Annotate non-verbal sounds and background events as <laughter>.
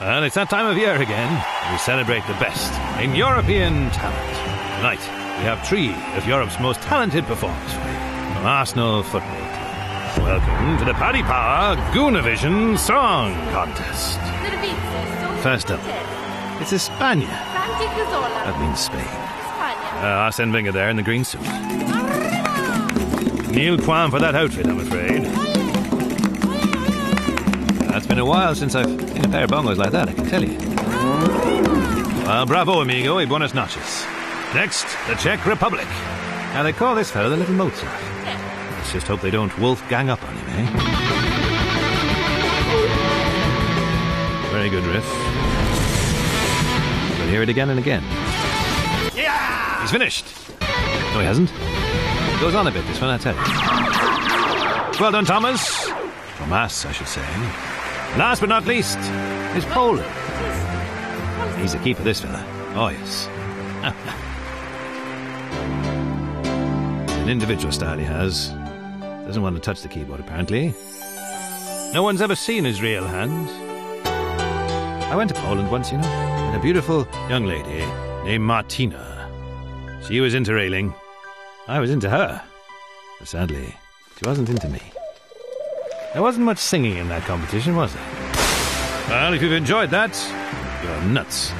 Well, it's that time of year again. We celebrate the best in European talent. Tonight, we have three of Europe's most talented performers from Arsenal Football Club. Welcome to the Paddy Power Goonavision Song Contest. First up, it's España. That means Spain. Uh, Arsene Wenger there in the green suit. Neil Kwan for that outfit, I'm afraid. It's been a while since I've seen a pair of bongos like that, I can tell you. Well, bravo, amigo, y buenas noches. Next, the Czech Republic. Now, they call this fellow the Little Mozart. Let's just hope they don't wolf gang up on him, eh? Very good riff. We'll hear it again and again. Yeah! He's finished. No, he hasn't. It goes on a bit, this one, I tell you. Well done, Thomas. Thomas, I should say. Last but not least is Poland. He's the keeper, this fella. Oh, yes. <laughs> An individual style he has. Doesn't want to touch the keyboard, apparently. No one's ever seen his real hands. I went to Poland once, you know, and a beautiful young lady named Martina. She was into railing. I was into her. But sadly, she wasn't into me. There wasn't much singing in that competition, was there? Well, if you've enjoyed that, you're nuts.